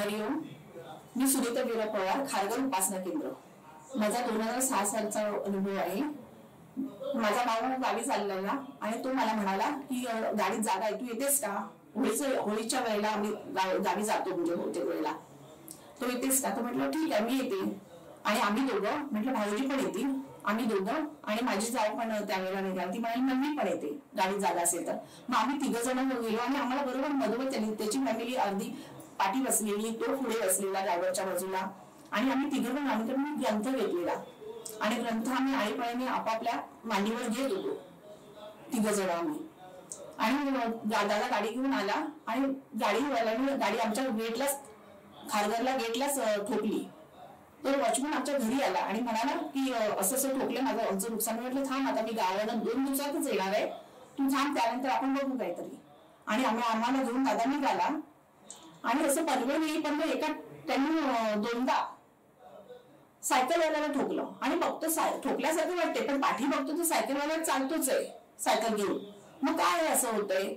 हरिओम मी सुनीता वीरा पवार खारघर उपासना केंद्र. माझा दोन हजार सहा सालचा अनुभव आहे. माझा भाऊ गावी चाललेला आणि तो मला म्हणाला की गाडीत जागा आहे तू येतेस का? होळीचं होळीच्या वेळेला आम्ही गावी जातो म्हणजे बहुतेक वेळेला. तो येतेस का? तो म्हटलं ठीक आहे मी येते. आणि आम्ही दोघं म्हटलं भाऊजी पण येतील. आम्ही दोघं आणि माझी जाऊ पण त्यावेळेला निघाली ती म्हणाली मम्मी पण येते गाडीत जागा असेल तर. मग आम्ही तिघ जण गेलो आणि आम्हाला बरोबर मधोमध त्यांनी त्याची फॅमिली अर्धी पाठी बसलेली तो पुढे असलेला ड्रायव्हरच्या बाजूला. आणि आम्ही तिघं पण आम्ही ग्रंथ घेतलेला. आणि ग्रंथ आम्ही आळीपाळीने आपापल्या मांडीवर घेत होतो. तिघ जण आम्ही. आणि दादाला गाडी घेऊन आला आणि गाडी गाडी आमच्या गेटलाच खारघरला गेटलाच ठोकली. तर वॉचमन आमच्या घरी आला आणि म्हणाला की असं असं ठोकलं माझं आमचं नुकसान. म्हटलं थांब आता मी गावाला दोन दिवसातच येणार आहे. तू थांब त्यानंतर आपण बघू काहीतरी. आणि आम्ही आम्हाला घेऊन दादा निघाला. आणि असं पनवेल येईपर्यंत एका त्यांनी दोनदा सायकलवाल्याला ठोकलं. आणि बघतो साय ठोकल्यासारखं वाटते पण पाठी बघतो तो सायकलवाला चालतोच आहे सायकल घेऊन. मग काय असं होतंय?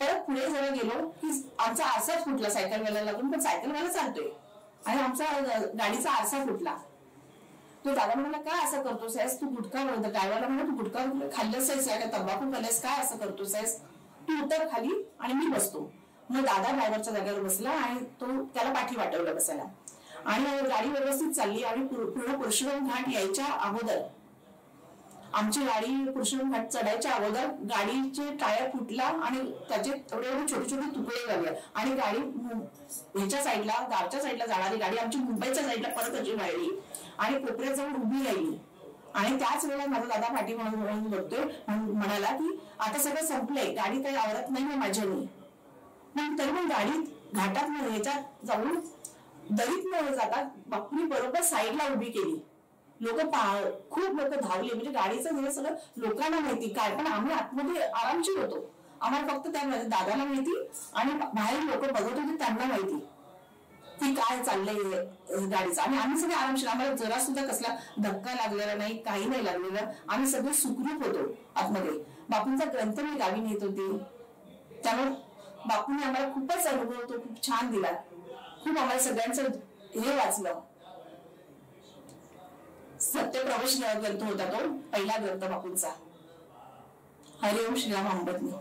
परत पुढे जरा गेलो की आमचा आरसाच फुटला सायकलवाल्याला लागून पण सायकलवाला चालतोय. आणि आमचा गाडीचा आरसा फुटला. तो दादा म्हणाला काय असं करतोस आहेस? तू गुटखा ड्रायव्हरला म्हणा तू गुटखा खाल्लंस आहेस? का तंबाखू खाल्लंस? काय असं करतोस आहेस? तू उतर खाली आणि मी बसतो. मग दादा ड्रायव्हरच्या जागेवर बसला आणि तो त्याला पाठी वाटवलं बसायला. आणि गाडी व्यवस्थित चालली आणि पूर्ण पुरुषोत्तम घाट यायच्या अगोदर आमची गाडी पुरुषोत्तम घाट चढायच्या अगोदर गाडीचे टायर फुटला आणि त्याचे एवढे एवढे छोटे छोटे तुकडे लागले आणि गाडी ह्याच्या साईडला गावच्या साईडला जाणारी गाडी आमची मुंबईच्या साईडला परत अशी वळली आणि कोपऱ्याजवळ उभी राहिली. आणि त्याच वेळेला माझा दादा पाठी म्हणून म्हणून बघतोय म्हणाला की आता सगळं संपलंय. गाडी काही आवडत नाही माझ्याने. पण तरी पण घाटात ह्याच्यात जाऊन दरीत न जातात बापूनी बरोबर साईडला उभी केली. लोक खूप लोक धावले. म्हणजे गाडीचं हे सगळं लोकांना माहिती. काय? पण आम्ही आतमध्ये आरामशीर होतो. आम्हाला फक्त त्या दादाला माहिती आणि बाहेर लोक बघत होते त्यांना माहिती. की काय चाललंय गाडीचं. आणि आम्ही सगळे आरामशीर. आम्हाला जरा सुद्धा कसला धक्का लागलेला नाही काही नाही लागलेलं. आम्ही सगळे सुखरूप होतो आतमध्ये. बापूंचा ग्रंथ मी गावी नेत होती. त्यामुळे बापूने आम्हाला खूपच अनुभव तो खूप छान दिला. खूप आम्हाला सगळ्यांचं हे वाचलं. सत्यप्रवेश ग्रंथ होता तो पहिला ग्रंथ बापूंचा. हरिओम श्रीराम अंबतनी.